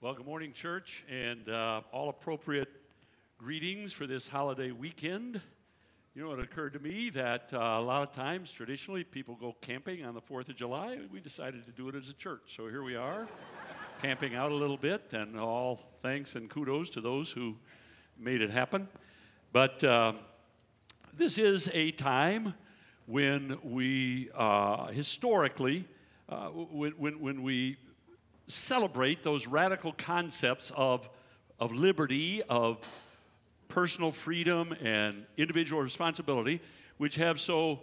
Well, good morning, church, and uh, all appropriate greetings for this holiday weekend. You know, it occurred to me that uh, a lot of times, traditionally, people go camping on the 4th of July. We decided to do it as a church. So here we are, camping out a little bit, and all thanks and kudos to those who made it happen. But uh, this is a time when we uh, historically, uh, when, when, when we celebrate those radical concepts of, of liberty, of personal freedom, and individual responsibility, which have so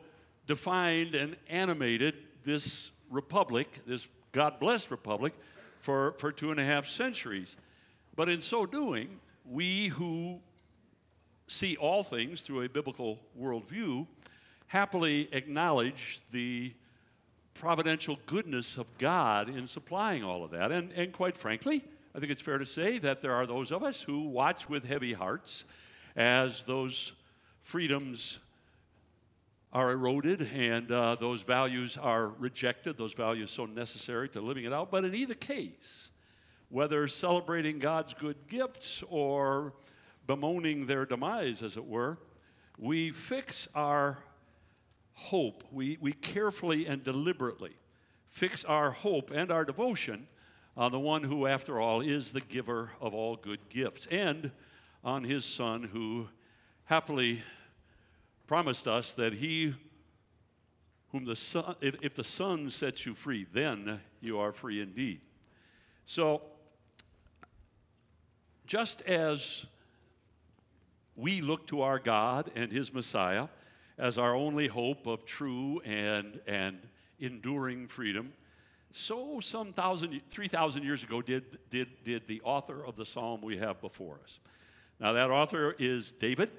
defined and animated this republic, this God blessed republic, for, for two and a half centuries. But in so doing, we who see all things through a biblical worldview happily acknowledge the providential goodness of God in supplying all of that. And, and quite frankly, I think it's fair to say that there are those of us who watch with heavy hearts as those freedoms are eroded and uh, those values are rejected, those values so necessary to living it out. But in either case, whether celebrating God's good gifts or bemoaning their demise, as it were, we fix our hope, we, we carefully and deliberately fix our hope and our devotion on the one who, after all, is the giver of all good gifts, and on his Son who happily promised us that he whom the son if, if the son sets you free then you are free indeed. So just as we look to our god and his messiah as our only hope of true and, and enduring freedom. So, some thousand, 3,000 years ago, did, did, did the author of the psalm we have before us. Now, that author is David,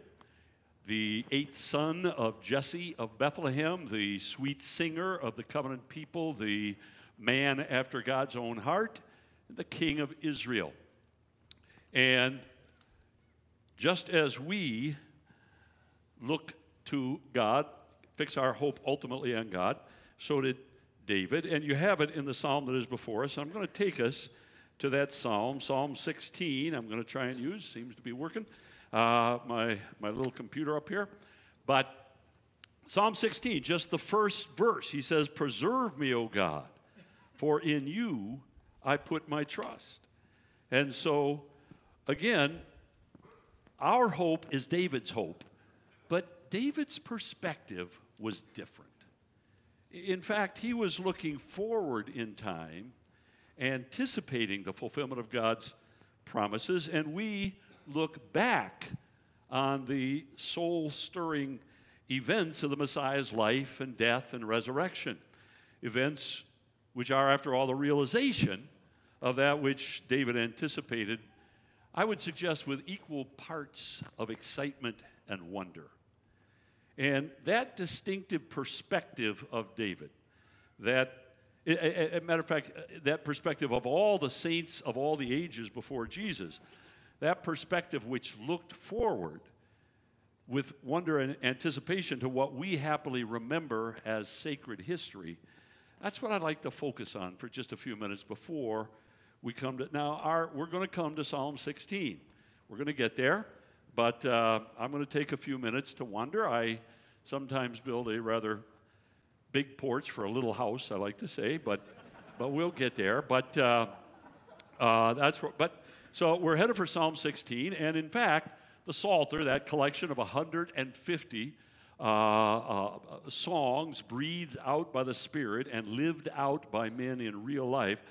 the eighth son of Jesse of Bethlehem, the sweet singer of the covenant people, the man after God's own heart, the king of Israel. And just as we look to God, fix our hope ultimately on God. So did David. And you have it in the psalm that is before us. I'm going to take us to that psalm, Psalm 16. I'm going to try and use, seems to be working, uh, my, my little computer up here. But Psalm 16, just the first verse, he says, Preserve me, O God, for in you I put my trust. And so, again, our hope is David's hope. David's perspective was different. In fact, he was looking forward in time, anticipating the fulfillment of God's promises, and we look back on the soul stirring events of the Messiah's life and death and resurrection. Events which are, after all, the realization of that which David anticipated, I would suggest with equal parts of excitement and wonder. And that distinctive perspective of David, that, a matter of fact, that perspective of all the saints of all the ages before Jesus, that perspective which looked forward with wonder and anticipation to what we happily remember as sacred history, that's what I'd like to focus on for just a few minutes before we come to. Now, our, we're going to come to Psalm 16. We're going to get there. But uh, I'm going to take a few minutes to wander. I sometimes build a rather big porch for a little house, I like to say, but, but we'll get there. But uh, uh, that's what, but so we're headed for Psalm 16, and in fact, the Psalter, that collection of 150 uh, uh, songs breathed out by the Spirit and lived out by men in real life,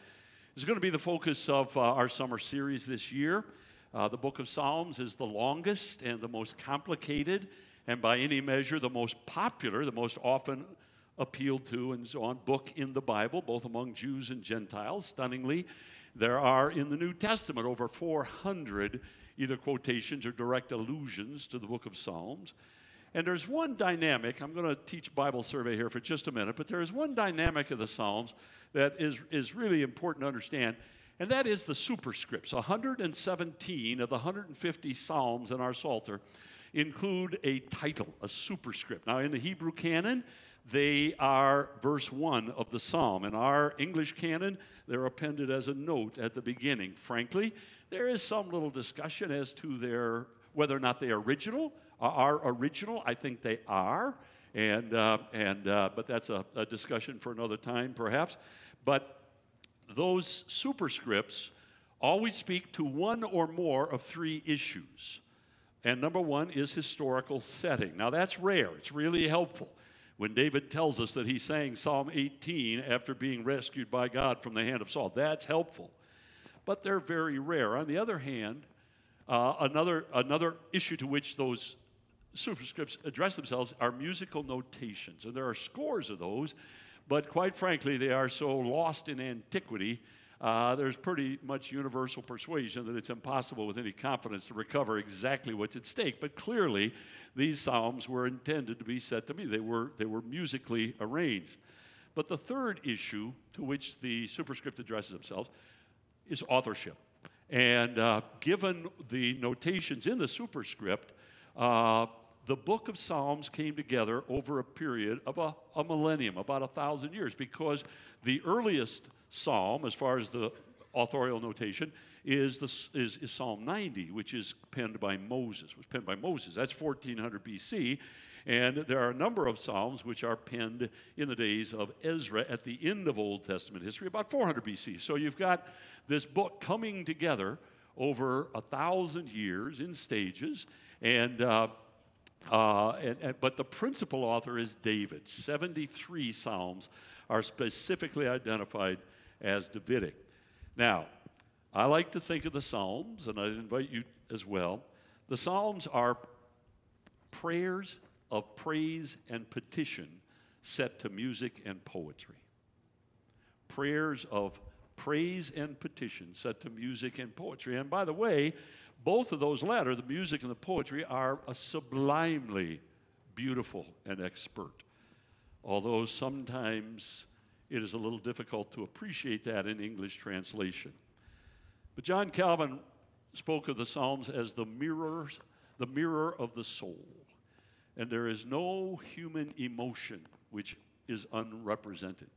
is going to be the focus of uh, our summer series this year. Uh, the book of Psalms is the longest and the most complicated, and by any measure, the most popular, the most often appealed to, and so on, book in the Bible, both among Jews and Gentiles. Stunningly, there are in the New Testament over 400 either quotations or direct allusions to the book of Psalms. And there's one dynamic, I'm going to teach Bible survey here for just a minute, but there is one dynamic of the Psalms that is, is really important to understand and that is the superscripts. 117 of the 150 Psalms in our Psalter include a title, a superscript. Now, in the Hebrew canon, they are verse 1 of the psalm. In our English canon, they're appended as a note at the beginning. Frankly, there is some little discussion as to their whether or not they are original are original. I think they are, and uh, and uh, but that's a, a discussion for another time, perhaps. But those superscripts always speak to one or more of three issues. And number one is historical setting. Now, that's rare, it's really helpful. When David tells us that he sang Psalm 18 after being rescued by God from the hand of Saul, that's helpful. But they're very rare. On the other hand, uh, another, another issue to which those superscripts address themselves are musical notations. And there are scores of those, but quite frankly, they are so lost in antiquity uh, there's pretty much universal persuasion that it's impossible with any confidence to recover exactly what's at stake. But clearly, these psalms were intended to be set to me. They were, they were musically arranged. But the third issue to which the superscript addresses themselves is authorship. And uh, given the notations in the superscript, uh, the book of Psalms came together over a period of a, a millennium, about a thousand years, because the earliest psalm, as far as the authorial notation, is, the, is, is Psalm 90, which is penned by Moses. was penned by Moses. That's 1400 BC. And there are a number of psalms which are penned in the days of Ezra at the end of Old Testament history, about 400 BC. So you've got this book coming together over a thousand years in stages. And uh, uh, and, and, but the principal author is David. 73 Psalms are specifically identified as Davidic. Now, I like to think of the Psalms, and I invite you as well. The Psalms are prayers of praise and petition set to music and poetry. Prayers of praise and petition set to music and poetry. And by the way, both of those latter, the music and the poetry, are a sublimely beautiful and expert. Although sometimes it is a little difficult to appreciate that in English translation. But John Calvin spoke of the Psalms as the mirror, the mirror of the soul. And there is no human emotion which is unrepresented.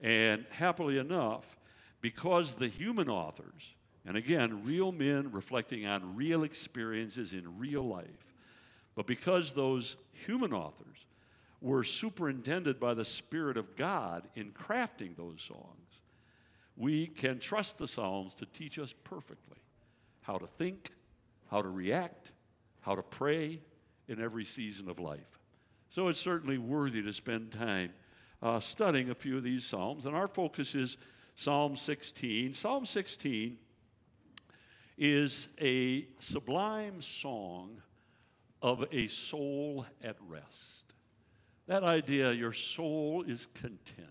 And happily enough, because the human authors, and again, real men reflecting on real experiences in real life, but because those human authors were superintended by the Spirit of God in crafting those songs, we can trust the Psalms to teach us perfectly how to think, how to react, how to pray in every season of life. So it's certainly worthy to spend time uh, studying a few of these Psalms. And our focus is Psalm 16. Psalm 16 is a sublime song of a soul at rest. That idea, your soul is content,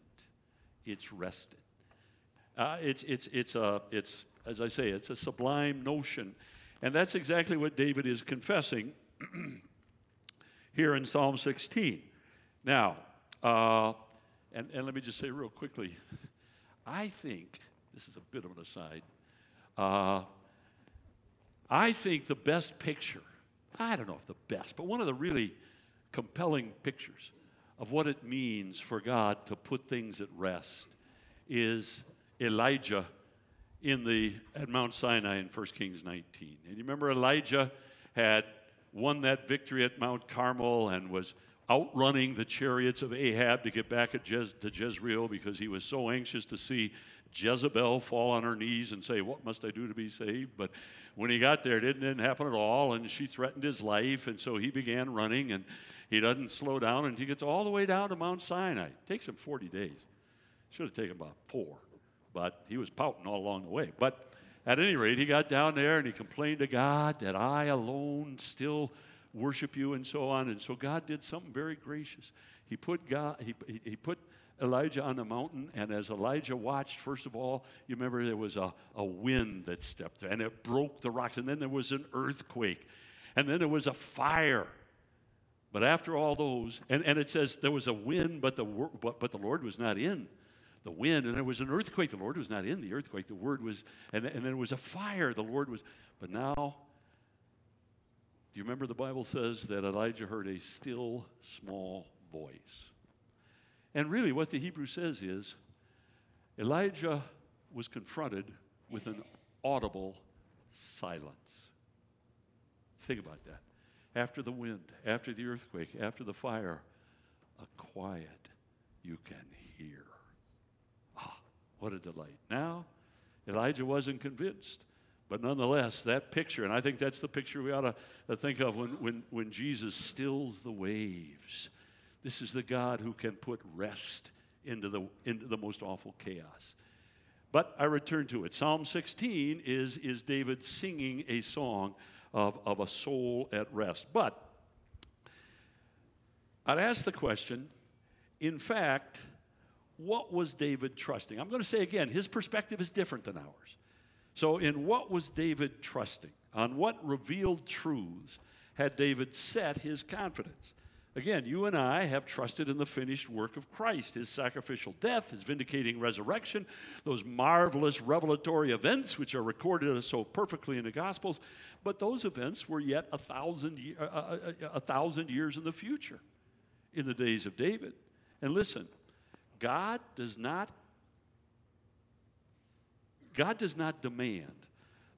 it's rested. Uh, it's, it's, it's, a, it's, as I say, it's a sublime notion. And that's exactly what David is confessing here in Psalm 16. Now, uh, and, and let me just say real quickly I think, this is a bit of an aside, uh, I think the best picture, I don't know if the best, but one of the really compelling pictures of what it means for God to put things at rest is Elijah in the at Mount Sinai in 1 Kings 19. And you remember Elijah had won that victory at Mount Carmel and was outrunning the chariots of Ahab to get back Jez, to Jezreel because he was so anxious to see Jezebel fall on her knees and say, What must I do to be saved? But when he got there, it didn't, didn't happen at all, and she threatened his life, and so he began running. And he doesn't slow down and he gets all the way down to Mount Sinai. It takes him 40 days. Should have taken about four, but he was pouting all along the way. But at any rate, he got down there and he complained to God that I alone still worship you and so on. And so God did something very gracious. He put God, he, he put Elijah on the mountain, and as Elijah watched, first of all, you remember there was a, a wind that stepped there, and it broke the rocks, and then there was an earthquake, and then there was a fire, but after all those, and, and it says there was a wind, but the, but, but the Lord was not in the wind, and there was an earthquake. The Lord was not in the earthquake. The word was, and, and there was a fire. The Lord was, but now, do you remember the Bible says that Elijah heard a still small voice? And really, what the Hebrew says is Elijah was confronted with an audible silence. Think about that. After the wind, after the earthquake, after the fire, a quiet you can hear. Ah, what a delight. Now, Elijah wasn't convinced. But nonetheless, that picture, and I think that's the picture we ought to think of when, when, when Jesus stills the waves. This is the God who can put rest into the, into the most awful chaos. But I return to it. Psalm 16 is, is David singing a song of, of a soul at rest. But I'd ask the question in fact, what was David trusting? I'm going to say again, his perspective is different than ours. So, in what was David trusting? On what revealed truths had David set his confidence? Again, you and I have trusted in the finished work of Christ, his sacrificial death, his vindicating resurrection, those marvelous revelatory events which are recorded so perfectly in the Gospels. But those events were yet a thousand, uh, uh, uh, a, a, a thousand years in the future, in the days of David. And listen, God does not God does not demand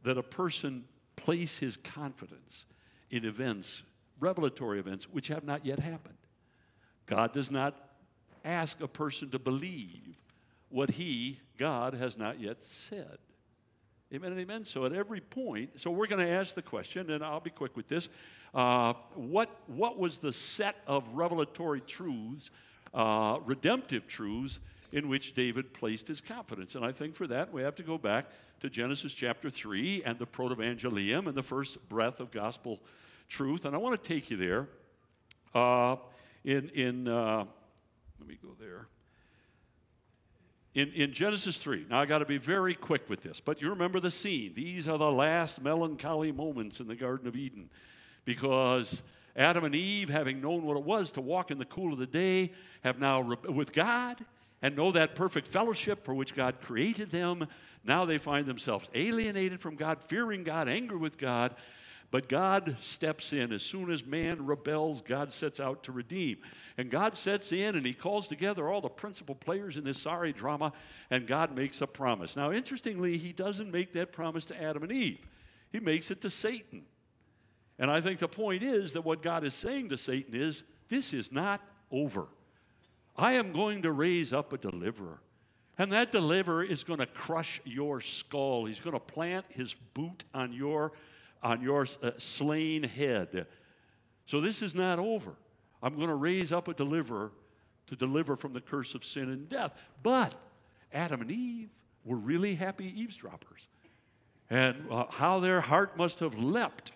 that a person place his confidence in events, revelatory events, which have not yet happened. God does not ask a person to believe what he, God, has not yet said. Amen and amen. So at every point, so we're going to ask the question, and I'll be quick with this. Uh, what, what was the set of revelatory truths, uh, redemptive truths, in which David placed his confidence. And I think for that, we have to go back to Genesis chapter 3 and the protevangelium and the first breath of gospel truth. And I want to take you there. Uh, in, in uh, let me go there. In, in Genesis 3, now I got to be very quick with this, but you remember the scene. These are the last melancholy moments in the Garden of Eden because Adam and Eve, having known what it was to walk in the cool of the day, have now, with God, and know that perfect fellowship for which God created them. Now they find themselves alienated from God, fearing God, angry with God. But God steps in. As soon as man rebels, God sets out to redeem. And God sets in and he calls together all the principal players in this sorry drama, and God makes a promise. Now, interestingly, he doesn't make that promise to Adam and Eve, he makes it to Satan. And I think the point is that what God is saying to Satan is this is not over. I am going to raise up a deliverer. And that deliverer is going to crush your skull. He's going to plant his boot on your, on your uh, slain head. So this is not over. I'm going to raise up a deliverer to deliver from the curse of sin and death. But Adam and Eve were really happy eavesdroppers. And uh, how their heart must have leapt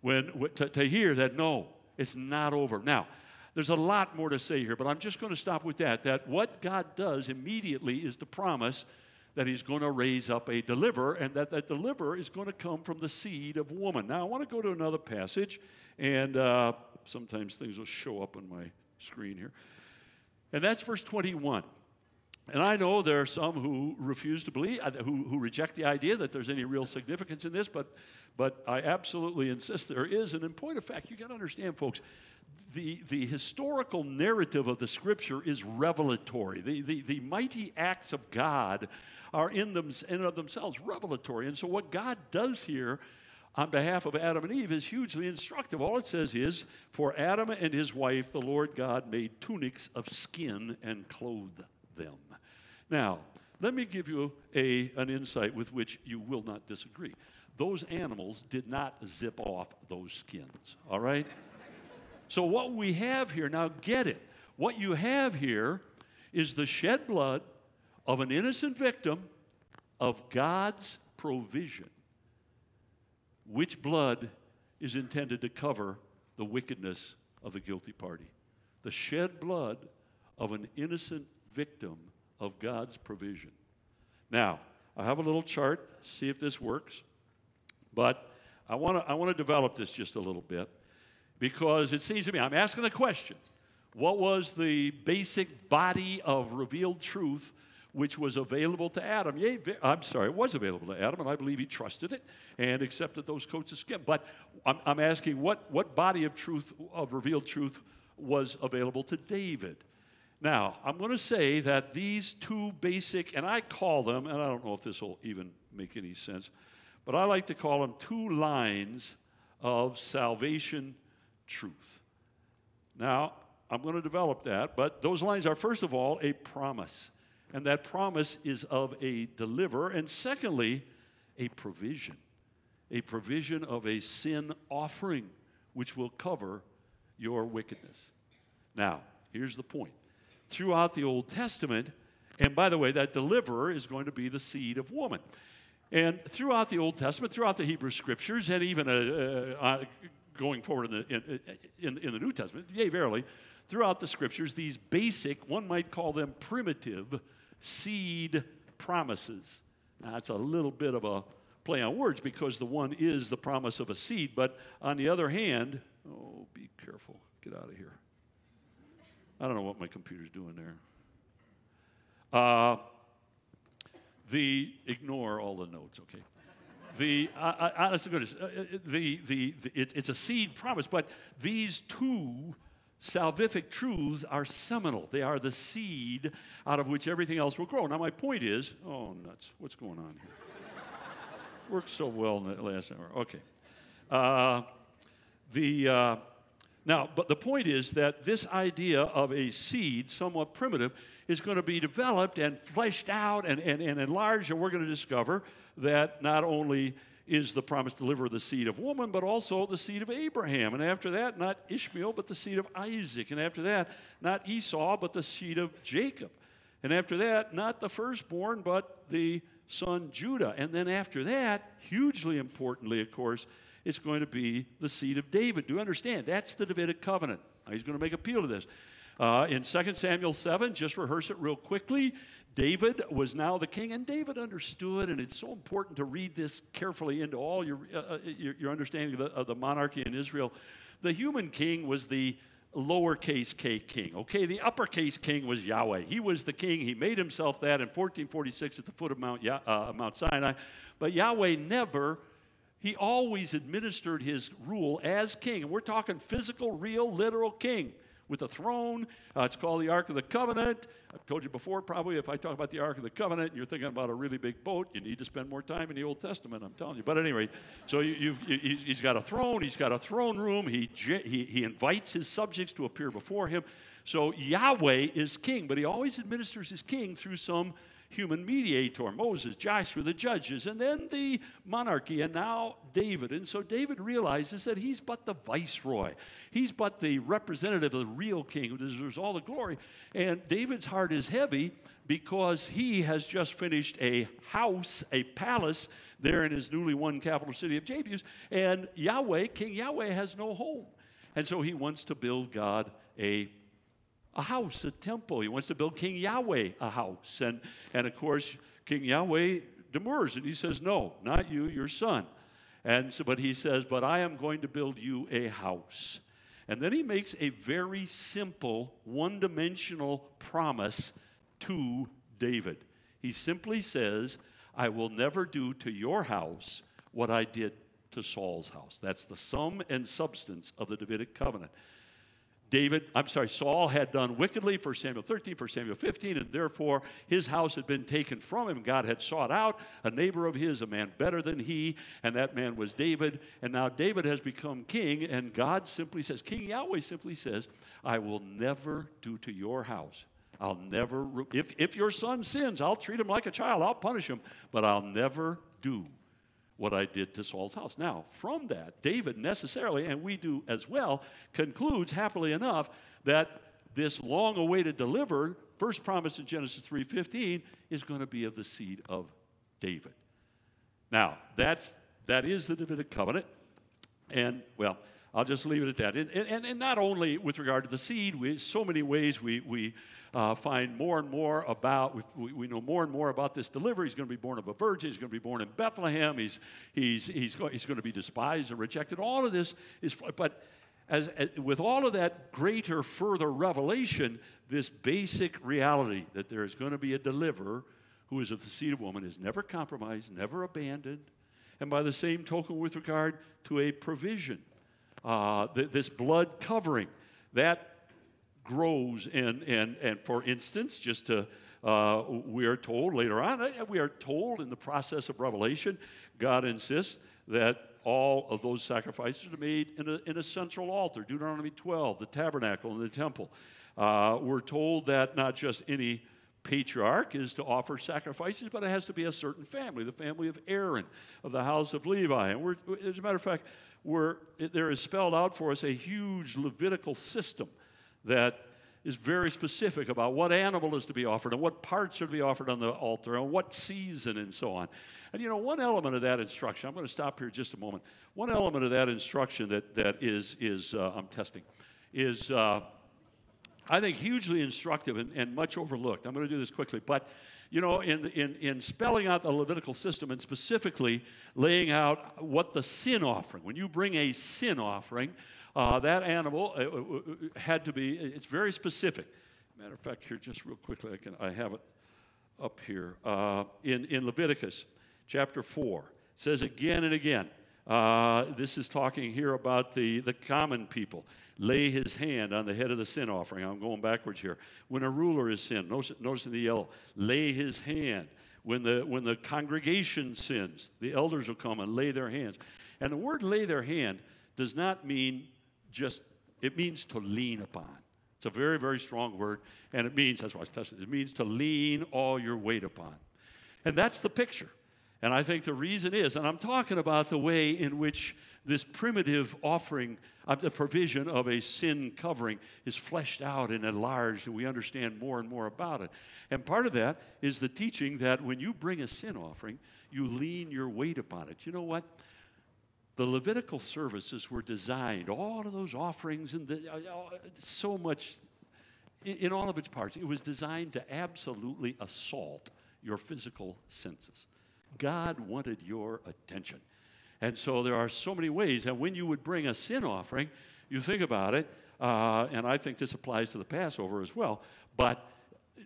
when, to, to hear that no, it's not over. Now, there's a lot more to say here, but I'm just going to stop with that. That what God does immediately is to promise that He's going to raise up a deliverer, and that that deliverer is going to come from the seed of woman. Now, I want to go to another passage, and uh, sometimes things will show up on my screen here. And that's verse 21. And I know there are some who refuse to believe, uh, who, who reject the idea that there's any real significance in this, but, but I absolutely insist there is. And in point of fact, you got to understand, folks, the, the historical narrative of the scripture is revelatory. The, the, the mighty acts of God are in, them, in and of themselves revelatory. And so, what God does here on behalf of Adam and Eve is hugely instructive. All it says is, For Adam and his wife, the Lord God made tunics of skin and clothed them. Now, let me give you a, an insight with which you will not disagree. Those animals did not zip off those skins, all right? So, what we have here, now get it, what you have here is the shed blood of an innocent victim of God's provision. Which blood is intended to cover the wickedness of the guilty party? The shed blood of an innocent victim of God's provision. Now, I have a little chart, see if this works, but I want to I want to develop this just a little bit because it seems to me, I'm asking the question what was the basic body of revealed truth which was available to Adam? Yeah, I'm sorry, it was available to Adam, and I believe he trusted it and accepted those coats of skin. But I'm, I'm asking what, what body of truth, of revealed truth, was available to David? Now, I'm going to say that these two basic, and I call them, and I don't know if this will even make any sense, but I like to call them two lines of salvation truth. Now, I'm going to develop that, but those lines are, first of all, a promise. And that promise is of a deliverer. And secondly, a provision. A provision of a sin offering, which will cover your wickedness. Now, here's the point. Throughout the Old Testament, and by the way, that deliverer is going to be the seed of woman. And throughout the Old Testament, throughout the Hebrew Scriptures, and even uh, uh, uh going forward in the, in, in, in the New Testament, yea, verily, throughout the Scriptures, these basic, one might call them primitive, seed promises. Now, it's a little bit of a play on words because the one is the promise of a seed, but on the other hand, oh, be careful. Get out of here. I don't know what my computer's doing there. Uh, the ignore all the notes, okay? The uh, honest to goodness, uh, uh, the, the, the it, it's a seed promise, but these two salvific truths are seminal. They are the seed out of which everything else will grow. Now, my point is, oh nuts, what's going on here? Worked so well in the last hour. Okay. Uh, the uh, now, but the point is that this idea of a seed, somewhat primitive, is going to be developed and fleshed out and, and, and enlarged, and we're going to discover that not only is the promised deliverer the seed of woman, but also the seed of Abraham. And after that, not Ishmael, but the seed of Isaac. And after that, not Esau, but the seed of Jacob. And after that, not the firstborn, but the son Judah. And then after that, hugely importantly, of course, it's going to be the seed of David. Do you understand? That's the Davidic covenant. Now, he's going to make appeal to this. Uh, in 2 Samuel 7, just rehearse it real quickly. David was now the king, and David understood, and it's so important to read this carefully into all your, uh, uh your, your, understanding of the, of the monarchy in Israel. The human king was the lowercase k king. Okay, the uppercase king was Yahweh. He was the king. He made himself that in 1446 at the foot of Mount, uh, Mount Sinai. But Yahweh never he always administered his rule as king. And we're talking physical, real, literal king with a throne. Uh, it's called the Ark of the Covenant. I've told you before, probably, if I talk about the Ark of the Covenant and you're thinking about a really big boat, you need to spend more time in the Old Testament, I'm telling you. But anyway, so you, you, he's got a throne, he's got a throne room, he, he, he invites his subjects to appear before him. So Yahweh is king, but he always administers his king through some human mediator Moses, Joshua, the judges, and then the monarchy, and now David. And so David realizes that he's but the viceroy, he's but the representative of the real king who deserves all the glory. And David's heart is heavy because he has just finished a house, a palace there in his newly won capital city of Jebus, and Yahweh, King Yahweh, has no home. And so he wants to build God a a house, a temple. He wants to build King Yahweh a house. And, and of course, King Yahweh demurs and he says, No, not you, your son. And so, but he says, But I am going to build you a house. And then he makes a very simple, one dimensional promise to David. He simply says, I will never do to your house what I did to Saul's house. That's the sum and substance of the Davidic covenant. David, I'm sorry, Saul had done wickedly, 1 Samuel 13, 1 Samuel 15, and therefore his house had been taken from him. God had sought out a neighbor of his, a man better than he, and that man was David. And now David has become king, and God simply says, King Yahweh simply says, I will never do to your house. I'll never, if, if your son sins, I'll treat him like a child, I'll punish him, but I'll never do what I did to Saul's house. Now, from that, David necessarily, and we do as well, concludes happily enough that this long awaited deliverer, first promise in Genesis 3:15, is going to be of the seed of David. Now, that's that is the Davidic covenant. And well, I'll just leave it at that. And, and, and not only with regard to the seed, we, so many ways we, we uh, find more and more about, we, we know more and more about this delivery. He's going to be born of a virgin. He's going to be born in Bethlehem. He's, he's, he's, go, he's going to be despised and rejected. All of this is, but as, as, with all of that greater, further revelation, this basic reality that there is going to be a deliverer who is of the seed of woman is never compromised, never abandoned. And by the same token, with regard to a provision, uh, th- this blood covering, that grows. And, and, and for instance, just to, uh, we are told later on, uh, we are told in the process of Revelation, God insists that all of those sacrifices are made in a, in a central altar. Deuteronomy 12, the tabernacle and the temple. Uh, we're told that not just any patriarch is to offer sacrifices, but it has to be a certain family, the family of Aaron, of the house of Levi. And as a matter of fact, we're, there is spelled out for us a huge Levitical system that is very specific about what animal is to be offered and what parts are to be offered on the altar and what season and so on. And you know, one element of that instruction, I'm going to stop here just a moment. One element of that instruction that, that is, is uh, I'm testing, is uh, I think hugely instructive and, and much overlooked. I'm going to do this quickly, but you know, in, in, in spelling out the Levitical system and specifically laying out what the sin offering, when you bring a sin offering, uh, that animal uh, uh, uh, had to be, it's very specific. Matter of fact, here, just real quickly, I, can, I have it up here. Uh, in, in Leviticus chapter 4, says again and again, this is talking here about the, the common people. Lay his hand on the head of the sin offering. I'm going backwards here. When a ruler is sinned, notice, notice in the yellow, lay his hand. When the, when the congregation sins, the elders will come and lay their hands. And the word lay their hand does not mean just, it means to lean upon. It's a very, very strong word, and it means, that's why I was testing, it means to lean all your weight upon. And that's the picture. And I think the reason is, and I'm talking about the way in which this primitive offering, uh, the provision of a sin covering, is fleshed out and enlarged, and we understand more and more about it. And part of that is the teaching that when you bring a sin offering, you lean your weight upon it. You know what? The Levitical services were designed, all of those offerings, and the, uh, uh so much in, in all of its parts, it was designed to absolutely assault your physical senses. God wanted your attention. And so there are so many ways. And when you would bring a sin offering, you think about it, uh, and I think this applies to the Passover as well, but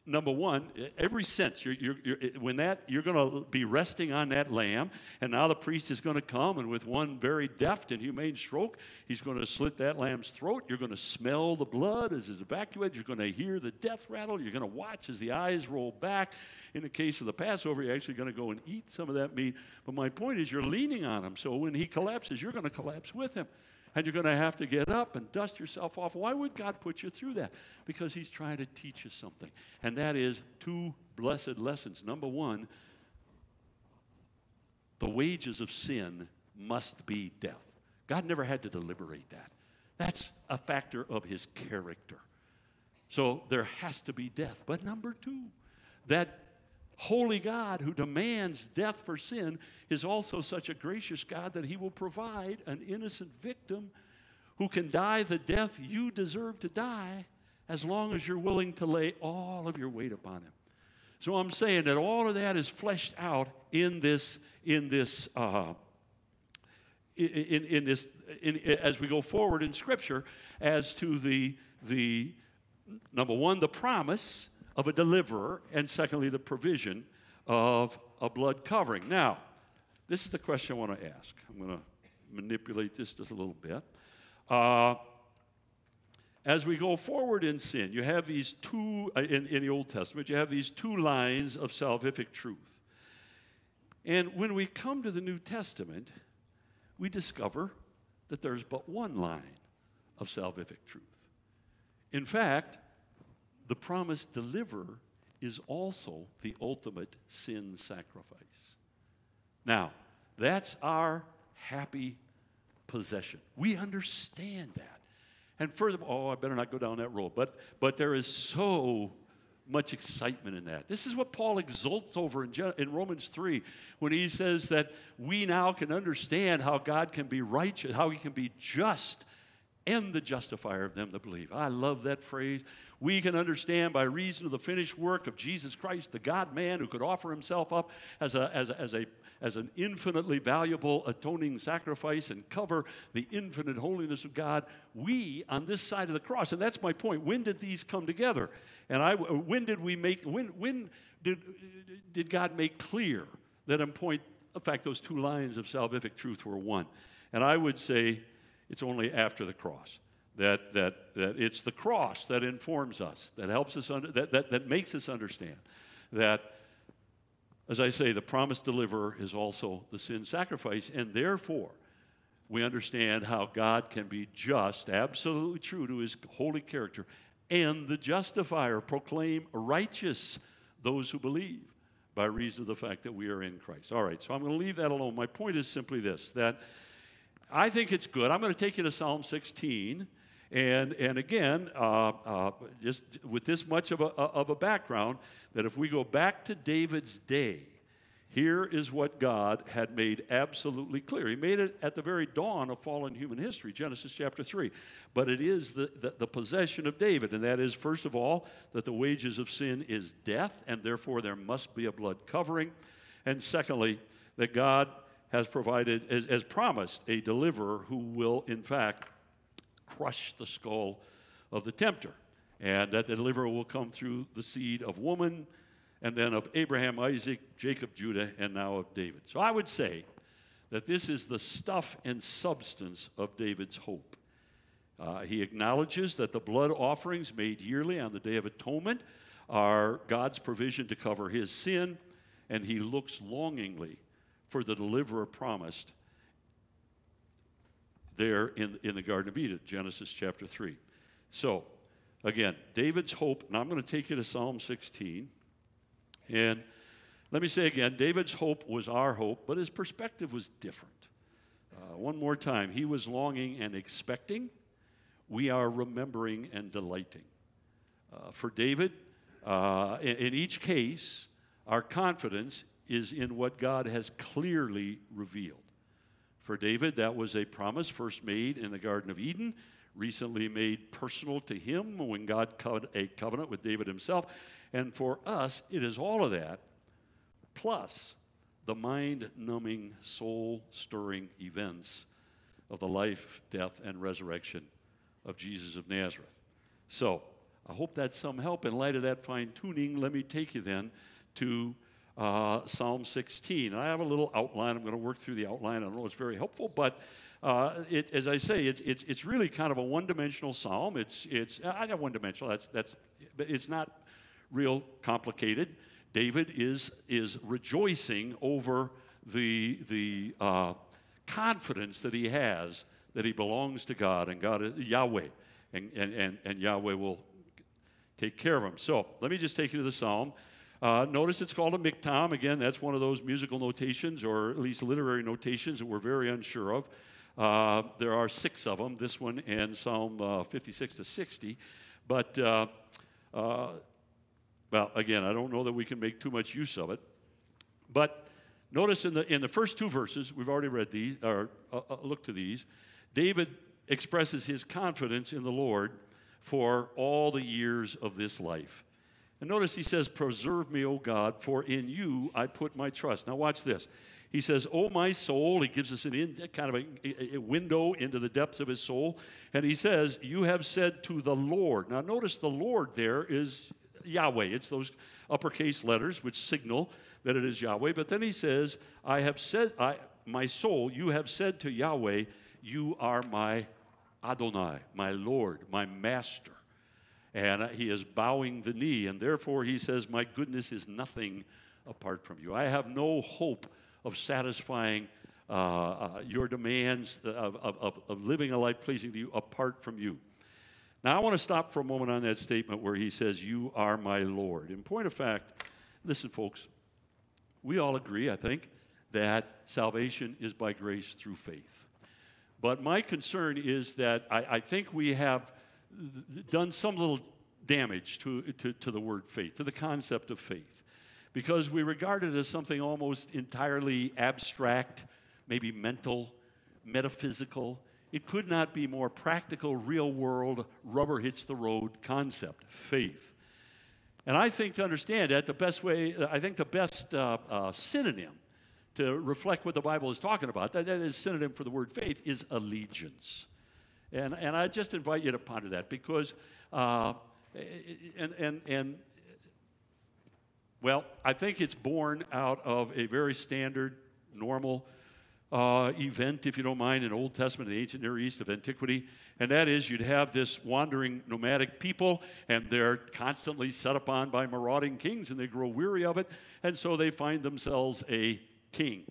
number one, every sense, you're, you're, you're, when that, you're going to be resting on that lamb, and now the priest is going to come, and with one very deft and humane stroke, he's going to slit that lamb's throat. You're going to smell the blood as it's evacuated. You're going to hear the death rattle. You're going to watch as the eyes roll back. In the case of the Passover, you're actually going to go and eat some of that meat. But my point is, you're leaning on him, so when he collapses, you're going to collapse with him and you're going to have to get up and dust yourself off. Why would God put you through that? Because He's trying to teach you something. And that is two blessed lessons. Number one, the wages of sin must be death. God never had to deliberate that. That's a factor of His character. So there has to be death. But number two, that holy God who demands death for sin is also such a gracious God that he will provide an innocent victim who can die the death you deserve to die as long as you're willing to lay all of your weight upon him. So I'm saying that all of that is fleshed out in this, in this, uh, in, in, this, in, as we go forward in Scripture, as to the, the number one, the promise of a deliverer, and secondly, the provision of a blood covering. Now, this is the question I want to ask. I'm going to manipulate this just a little bit. Uh, as we go forward in sin, you have these two, uh, in, in the Old Testament, you have these two lines of salvific truth. And when we come to the New Testament, we discover that there's but one line of salvific truth. In fact, the promised deliverer is also the ultimate sin sacrifice. Now, that's our happy possession. We understand that. And furthermore, oh, I better not go down that road. But, but there is so much excitement in that. This is what Paul exults over in, in Romans 3 when he says that we now can understand how God can be righteous, how he can be just and the justifier of them that believe. I love that phrase. We can understand by reason of the finished work of Jesus Christ, the God man who could offer himself up as, a, as, a, as, a, as an infinitely valuable atoning sacrifice and cover the infinite holiness of God. We on this side of the cross, and that's my point. When did these come together? And I, when did we make, when, when did, did God make clear that in point, in fact, those two lines of salvific truth were one? And I would say, it's only after the cross. that, that, that it's the cross that informs us, that helps us, under, that, that, that makes us understand that, as I say, the promised deliverer is also the sin sacrifice, and therefore, we understand how God can be just, absolutely true to his holy character, and the justifier, proclaim righteous those who believe by reason of the fact that we are in Christ. All right, so I'm going to leave that alone. My point is simply this that I think it's good. I'm going to take you to Psalm 16. And, and again, uh, uh, just with this much of a, of a background, that if we go back to David's day, here is what God had made absolutely clear. He made it at the very dawn of fallen human history, Genesis chapter 3. But it is the, the, the, possession of David, and that is, first of all, that the wages of sin is death, and therefore there must be a blood covering. And secondly, that God has provided, as, promised, a deliverer who will, in fact, crush the skull of the tempter. And that the deliverer will come through the seed of woman and then of Abraham, Isaac, Jacob, Judah, and now of David. So I would say that this is the stuff and substance of David's hope. Uh, he acknowledges that the blood offerings made yearly on the Day of Atonement are God's provision to cover his sin, and he looks longingly for the deliverer promised there in, in the Garden of Eden, Genesis chapter 3. So, again, David's hope, and I'm going to take you to Psalm 16. And let me say again David's hope was our hope, but his perspective was different. Uh, one more time, he was longing and expecting. We are remembering and delighting. Uh, for David, uh, in, in each case, our confidence is in what God has clearly revealed. For David, that was a promise first made in the Garden of Eden, recently made personal to him when God cut a covenant with David himself. And for us, it is all of that, plus the mind numbing, soul stirring events of the life, death, and resurrection of Jesus of Nazareth. So, I hope that's some help. In light of that fine tuning, let me take you then to uh, Psalm 16. I have a little outline. I'm going to work through the outline. I don't know it's very helpful, but uh, it, as I say, it's, it's, it's really kind of a one-dimensional psalm. It's, it's I got one-dimensional. That's, that's, but it's not real complicated. David is, is rejoicing over the, the uh, confidence that he has that he belongs to God and God is Yahweh, and, and, and, and Yahweh will take care of him. So let me just take you to the psalm. Uh, notice it's called a miktam. Again, that's one of those musical notations, or at least literary notations, that we're very unsure of. Uh, there are six of them, this one and Psalm uh, 56 to 60. But uh, uh, well, again, I don't know that we can make too much use of it. But notice in the, in the first two verses, we've already read these, or uh, uh, looked to these, David expresses his confidence in the Lord for all the years of this life. And notice he says, Preserve me, O God, for in you I put my trust. Now, watch this. He says, Oh, my soul. He gives us an in, kind of a, a, window into the depths of his soul. And he says, You have said to the Lord. Now, notice the Lord there is Yahweh. It's those uppercase letters which signal that it is Yahweh. But then he says, I have said, I, my soul, you have said to Yahweh, You are my Adonai, my Lord, my master. And he is bowing the knee, and therefore he says, My goodness is nothing apart from you. I have no hope of satisfying uh, uh, your demands of, of, of living a life pleasing to you apart from you. Now, I want to stop for a moment on that statement where he says, You are my Lord. In point of fact, listen, folks, we all agree, I think, that salvation is by grace through faith. But my concern is that I, I think we have done some little damage to, to, to the word faith, to the concept of faith, because we regard it as something almost entirely abstract, maybe mental, metaphysical. It could not be more practical, real world, rubber hits the road concept, faith. And I think to understand that, the best way, I think the best uh, uh, synonym to reflect what the Bible is talking about, that, that is synonym for the word faith, is allegiance. And, and I just invite you to ponder that because, uh, and, and, and, well, I think it's born out of a very standard, normal uh, event, if you don't mind, in Old Testament, the ancient Near East of antiquity, and that is you'd have this wandering nomadic people, and they're constantly set upon by marauding kings, and they grow weary of it, and so they find themselves a king.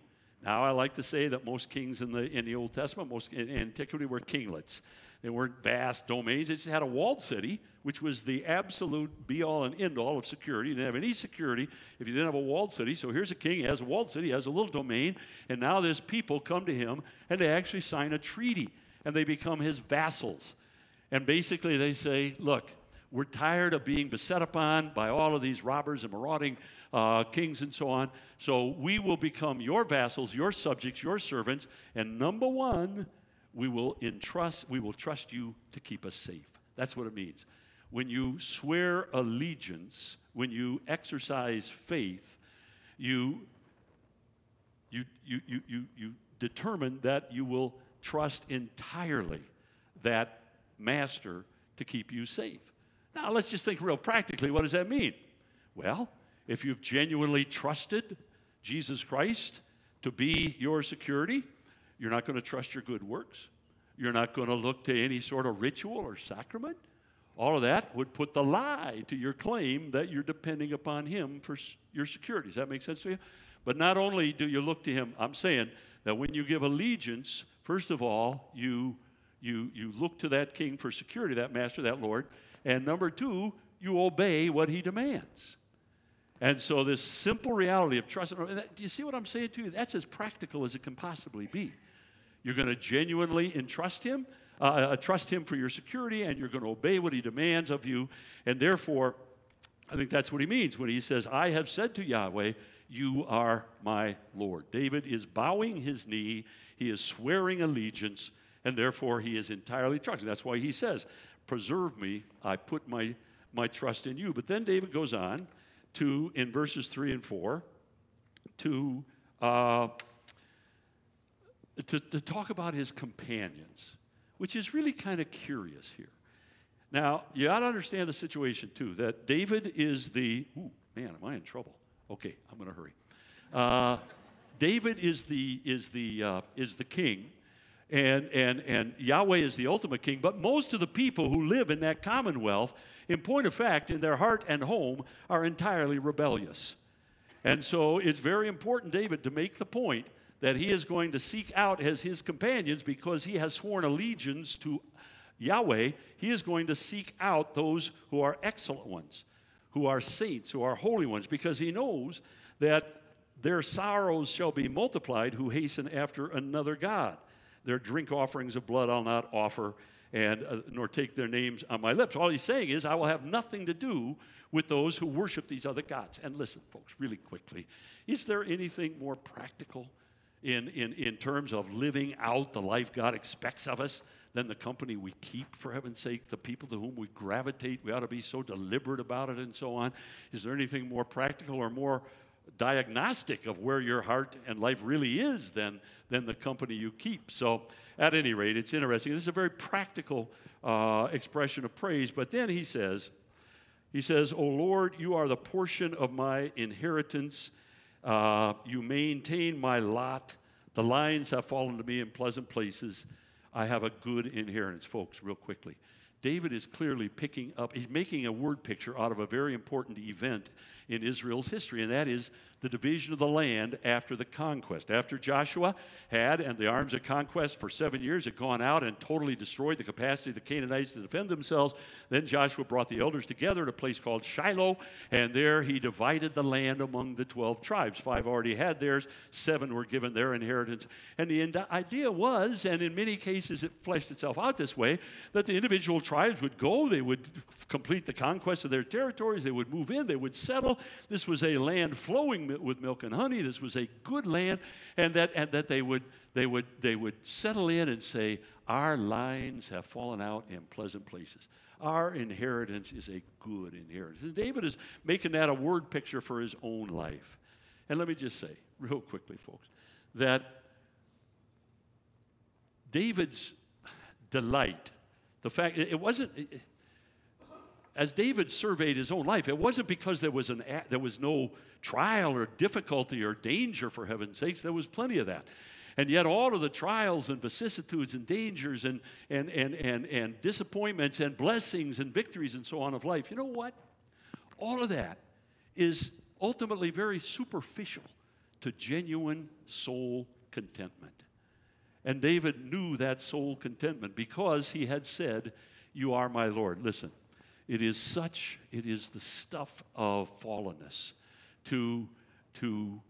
Now, I like to say that most kings in the, in the Old Testament, most in antiquity, were kinglets. They weren't vast domains. They just had a walled city, which was the absolute be all and end all of security. You didn't have any security if you didn't have a walled city. So here's a king, he has a walled city, he has a little domain, and now there's people come to him and they actually sign a treaty and they become his vassals. And basically they say, look, we're tired of being beset upon by all of these robbers and marauding uh, kings and so on. So we will become your vassals, your subjects, your servants. And number one, we will entrust, we will trust you to keep us safe. That's what it means. When you swear allegiance, when you exercise faith, you, you, you, you, you, you determine that you will trust entirely that master to keep you safe. Now, let's just think real practically what does that mean? Well, if you've genuinely trusted Jesus Christ to be your security, you're not going to trust your good works. You're not going to look to any sort of ritual or sacrament. All of that would put the lie to your claim that you're depending upon Him for your security. Does that make sense to you? But not only do you look to Him, I'm saying that when you give allegiance, first of all, you, you, you look to that King for security, that Master, that Lord. And number two, you obey what He demands. And so, this simple reality of trust, do you see what I'm saying to you? That's as practical as it can possibly be. You're going to genuinely entrust Him, uh, uh, trust Him for your security, and you're going to obey what He demands of you. And therefore, I think that's what He means when He says, I have said to Yahweh, You are my Lord. David is bowing his knee, he is swearing allegiance, and therefore he is entirely trusted. That's why he says, Preserve me, I put my, my trust in you. But then David goes on to, in verses 3 and 4, to. Uh, to, to talk about his companions, which is really kind of curious here. Now, you got to understand the situation too that David is the, ooh, man, am I in trouble? Okay, I'm going to hurry. Uh, David is the, is the, uh, is the king, and, and, and Yahweh is the ultimate king, but most of the people who live in that commonwealth, in point of fact, in their heart and home, are entirely rebellious. And so it's very important, David, to make the point that he is going to seek out as his companions because he has sworn allegiance to Yahweh. He is going to seek out those who are excellent ones, who are saints, who are holy ones, because he knows that their sorrows shall be multiplied who hasten after another God. Their drink offerings of blood I'll not offer, and uh, nor take their names on my lips. All he's saying is, I will have nothing to do with those who worship these other gods. And listen, folks, really quickly, is there anything more practical? in, in, in terms of living out the life God expects of us than the company we keep, for heaven's sake, the people to whom we gravitate. We ought to be so deliberate about it and so on. Is there anything more practical or more diagnostic of where your heart and life really is than, than the company you keep? So, at any rate, it's interesting. This is a very practical uh, expression of praise. But then he says, he says, O Lord, you are the portion of my inheritance uh, you maintain my lot. The lines have fallen to me in pleasant places. I have a good inheritance, folks, real quickly. David is clearly picking up, he's making a word picture out of a very important event in Israel's history, and that is the division of the land after the conquest. After Joshua had, and the arms of conquest for seven years had gone out and totally destroyed the capacity of the Canaanites to defend themselves, then Joshua brought the elders together at a place called Shiloh, and there he divided the land among the 12 tribes. Five already had theirs, seven were given their inheritance. And the idea was, and in many cases it fleshed itself out this way, that the individual tribes would go, they would complete the conquest of their territories, they would move in, they would settle. This was a land flowing with milk and honey. This was a good land, and that, and that they, would, they, would, they would settle in and say, Our lines have fallen out in pleasant places. Our inheritance is a good inheritance. And David is making that a word picture for his own life. And let me just say, real quickly, folks, that David's delight, the fact, it wasn't. As David surveyed his own life, it wasn't because there was, an, there was no trial or difficulty or danger, for heaven's sakes. There was plenty of that. And yet, all of the trials and vicissitudes and dangers and, and, and, and, and disappointments and blessings and victories and so on of life, you know what? All of that is ultimately very superficial to genuine soul contentment. And David knew that soul contentment because he had said, You are my Lord. Listen, it is such, it is the stuff of fallenness to, to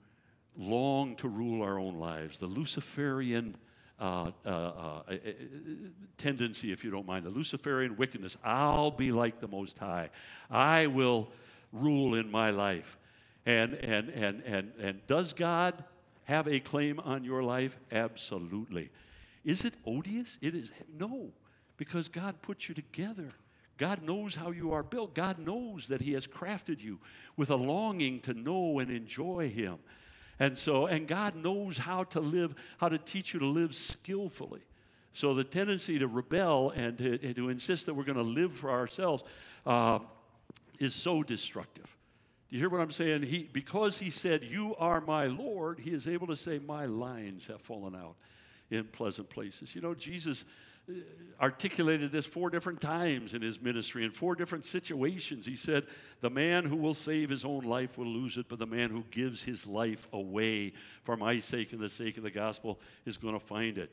long to rule our own lives. The Luciferian uh, uh, uh, tendency, if you don't mind, the Luciferian wickedness. I'll be like the Most High. I will rule in my life. And, and, and, and, and does God have a claim on your life? Absolutely. Is it odious? It is. No, because God put you together. God knows how you are built. God knows that He has crafted you with a longing to know and enjoy Him. And so, and God knows how to live, how to teach you to live skillfully. So the tendency to rebel and to, to insist that we're going to live for ourselves uh, is so destructive. Do you hear what I'm saying? He, because he said, You are my Lord, he is able to say, My lines have fallen out in pleasant places. You know, Jesus uh, articulated this four different times in his ministry in four different situations. He said, The man who will save his own life will lose it, but the man who gives his life away for my sake and the sake of the gospel is going to find it.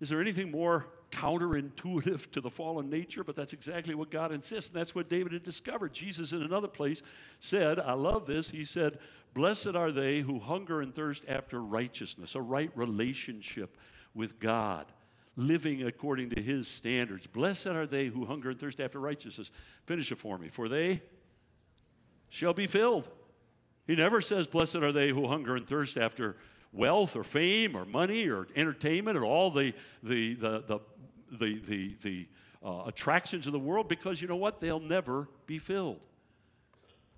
Is there anything more counterintuitive to the fallen nature? But that's exactly what God insists, and that's what David had discovered. Jesus, in another place, said, I love this. He said, Blessed are they who hunger and thirst after righteousness, a right relationship with God living according to his standards. Blessed are they who hunger and thirst after righteousness. Finish it for me. For they shall be filled. He never says, Blessed are they who hunger and thirst after wealth or fame or money or entertainment or all the, the, the, the, the, the, the uh, attractions of the world because you know what? They'll never be filled.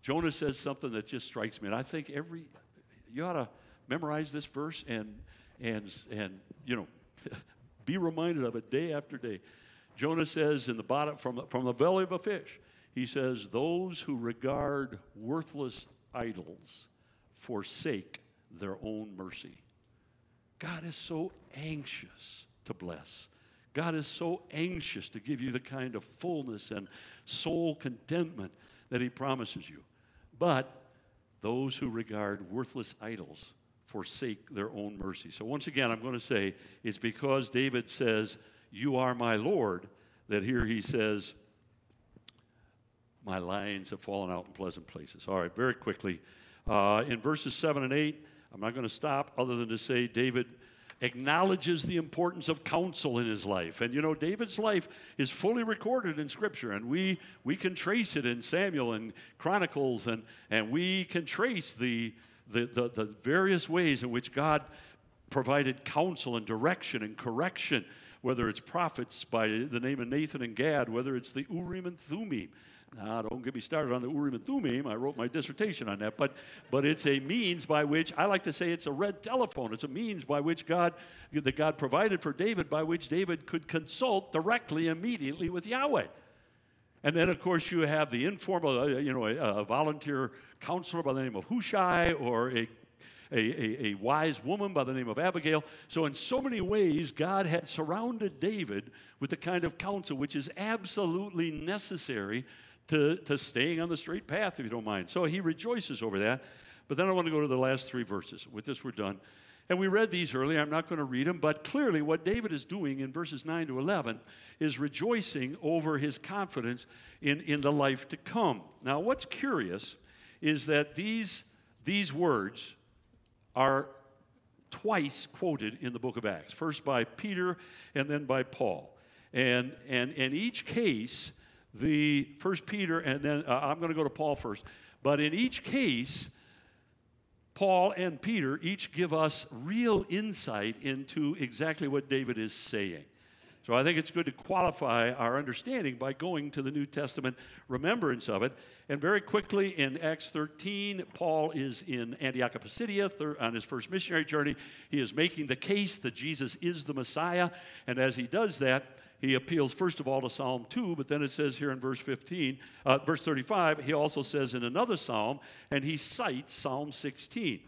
Jonah says something that just strikes me, and I think every, you ought to memorize this verse and, and, and you know, be reminded of it day after day. Jonah says in the bottom, from, from the belly of a fish, he says, Those who regard worthless idols forsake their own mercy. God is so anxious to bless. God is so anxious to give you the kind of fullness and soul contentment that He promises you. But those who regard worthless idols forsake their own mercy. So, once again, I'm going to say it's because David says, You are my Lord, that here he says, My lines have fallen out in pleasant places. All right, very quickly. Uh, in verses 7 and 8, I'm not going to stop other than to say David acknowledges the importance of counsel in his life. And you know, David's life is fully recorded in Scripture, and we, we can trace it in Samuel and Chronicles, and, and we can trace the, the, the, the various ways in which God provided counsel and direction and correction, whether it's prophets by the name of Nathan and Gad, whether it's the Urim and Thummim. Now, don't get me started on the Urim and Thummim. I wrote my dissertation on that. But, but it's a means by which, I like to say it's a red telephone. It's a means by which God, that God provided for David, by which David could consult directly, immediately with Yahweh. And then, of course, you have the informal, uh, you know, a, a, volunteer counselor by the name of Hushai or a, a, a, wise woman by the name of Abigail. So, in so many ways, God had surrounded David with the kind of counsel which is absolutely necessary to, to staying on the straight path, if you don't mind. So, he rejoices over that. But then I want to go to the last three verses. With this, we're done. And we read these earlier. I'm not going to read them, but clearly what David is doing in verses 9 to 11 is rejoicing over his confidence in, in the life to come. Now, what's curious is that these, these words are twice quoted in the book of Acts, first by Peter and then by Paul. And, and in each case, the first Peter and then uh, I'm going to go to Paul first, but in each case, Paul and Peter each give us real insight into exactly what David is saying. So I think it's good to qualify our understanding by going to the New Testament remembrance of it. And very quickly in Acts 13, Paul is in Antioch of Pisidia on his first missionary journey. He is making the case that Jesus is the Messiah. And as he does that, he appeals first of all to Psalm 2, but then it says here in verse 15, uh, verse 35, he also says in another psalm, and he cites Psalm 16.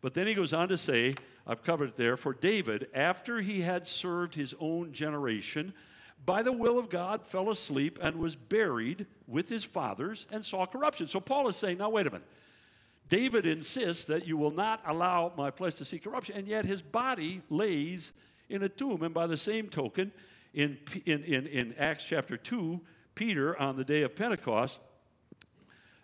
But then he goes on to say, I've covered it there. For David, after he had served his own generation, by the will of God, fell asleep and was buried with his fathers and saw corruption. So Paul is saying, now wait a minute. David insists that you will not allow my flesh to see corruption, and yet his body lays in a tomb. And by the same token, in, in, in, in Acts chapter 2, Peter, on the day of Pentecost,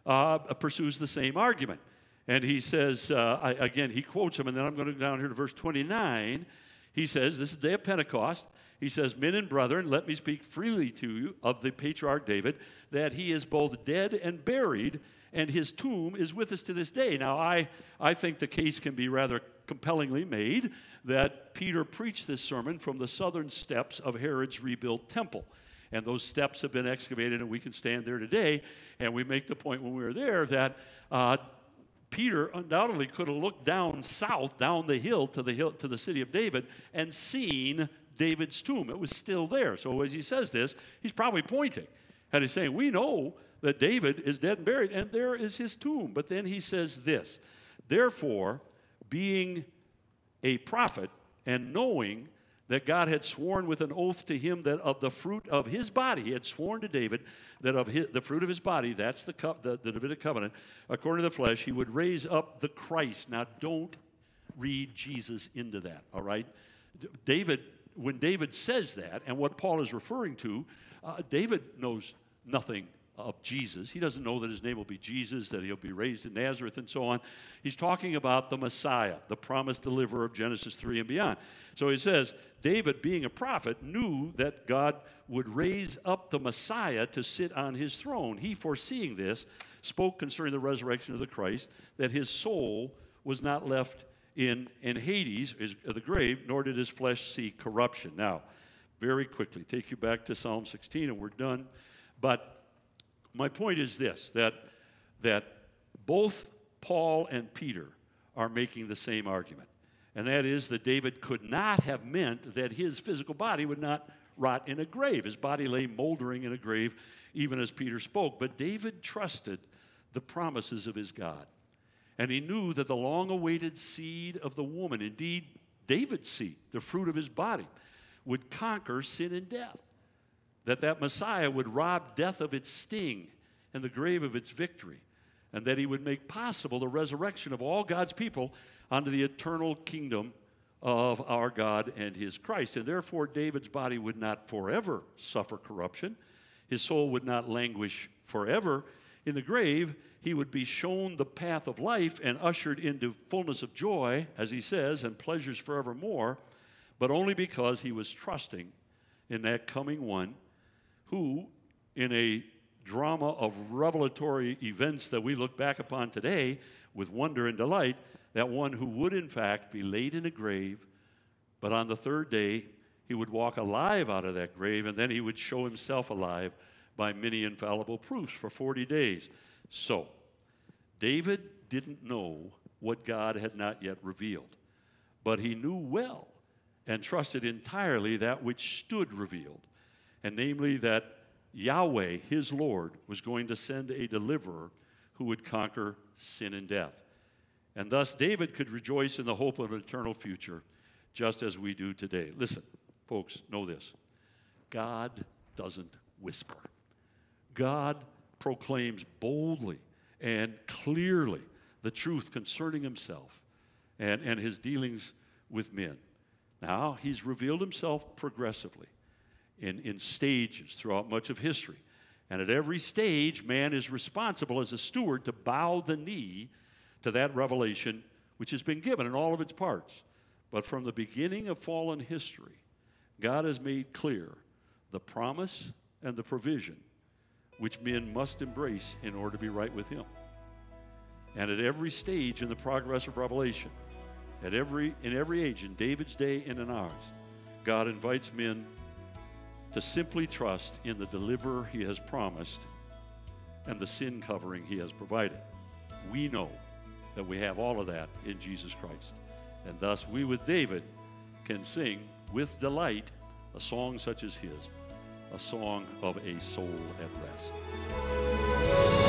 uh, pursues the same argument. And he says, uh, I, again, he quotes him, and then I'm going to go down here to verse 29. He says, This is the day of Pentecost. He says, Men and brethren, let me speak freely to you of the patriarch David, that he is both dead and buried, and his tomb is with us to this day. Now, I, I think the case can be rather compellingly made that Peter preached this sermon from the southern steps of Herod's rebuilt temple. And those steps have been excavated, and we can stand there today. And we make the point when we were there that uh, Peter undoubtedly could have looked down south, down the hill to the hill to the city of David, and seen David's tomb. It was still there. So as he says this, he's probably pointing. And he's saying, We know that David is dead and buried, and there is his tomb. But then he says this Therefore, being a prophet and knowing that God had sworn with an oath to him that of the fruit of his body, he had sworn to David that of his, the fruit of his body, that's the, co- the, the Davidic covenant, according to the flesh, he would raise up the Christ. Now, don't read Jesus into that, all right? David, when David says that, and what Paul is referring to, uh, David knows nothing of Jesus. He doesn't know that his name will be Jesus, that he'll be raised in Nazareth, and so on. He's talking about the Messiah, the promised deliverer of Genesis 3 and beyond. So he says, David, being a prophet, knew that God would raise up the Messiah to sit on his throne. He, foreseeing this, spoke concerning the resurrection of the Christ, that his soul was not left in, in Hades, his, the grave, nor did his flesh see corruption. Now, very quickly, take you back to Psalm 16, and we're done. But my point is this that, that both Paul and Peter are making the same argument. And that is that David could not have meant that his physical body would not rot in a grave. His body lay moldering in a grave, even as Peter spoke. But David trusted the promises of his God. And he knew that the long awaited seed of the woman, indeed David's seed, the fruit of his body, would conquer sin and death that that Messiah would rob death of its sting and the grave of its victory, and that he would make possible the resurrection of all God's people unto the eternal kingdom of our God and his Christ. And therefore, David's body would not forever suffer corruption. His soul would not languish forever in the grave. He would be shown the path of life and ushered into fullness of joy, as he says, and pleasures forevermore, but only because he was trusting in that coming one who, in a drama of revelatory events that we look back upon today with wonder and delight, that one who would in fact be laid in a grave, but on the third day he would walk alive out of that grave, and then he would show himself alive by many infallible proofs for 40 days. So, David didn't know what God had not yet revealed, but he knew well and trusted entirely that which stood revealed and namely that Yahweh, his Lord, was going to send a deliverer who would conquer sin and death. And thus, David could rejoice in the hope of an eternal future, just as we do today. Listen, folks, know this God doesn't whisper, God proclaims boldly and clearly the truth concerning himself and, and his dealings with men. Now, he's revealed himself progressively in, in stages throughout much of history. And at every stage, man is responsible as a steward to bow the knee to that revelation which has been given in all of its parts. But from the beginning of fallen history, God has made clear the promise and the provision which men must embrace in order to be right with Him. And at every stage in the progress of revelation, at every, in every age, in David's day and in ours, God invites men to simply trust in the deliverer he has promised and the sin covering he has provided. We know that we have all of that in Jesus Christ. And thus, we with David can sing with delight a song such as his, a song of a soul at rest.